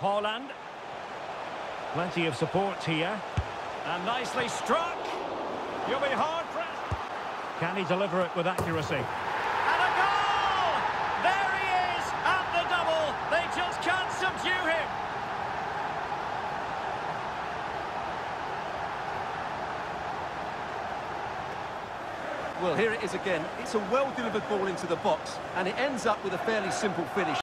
Haaland. Plenty of support here. And nicely struck. You'll be hard pressed. Can he deliver it with accuracy? And a goal! There he is at the double. They just can't subdue him. Well, here it is again. It's a well-delivered ball into the box, and it ends up with a fairly simple finish.